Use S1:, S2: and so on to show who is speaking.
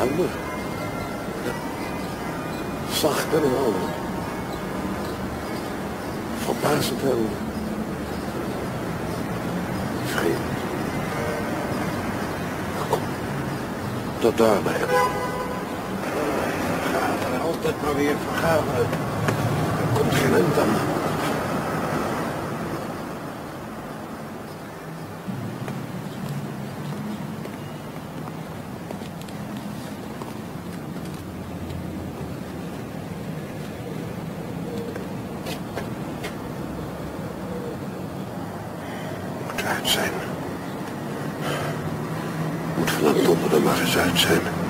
S1: handen. Zacht en helder. Verbazend helder. Vreemd. Kom, tot daarbij. Altijd maar weer vergaten. Er komt geen aan. Uit zijn. Moet vanaf donderdag maar eens uit zijn.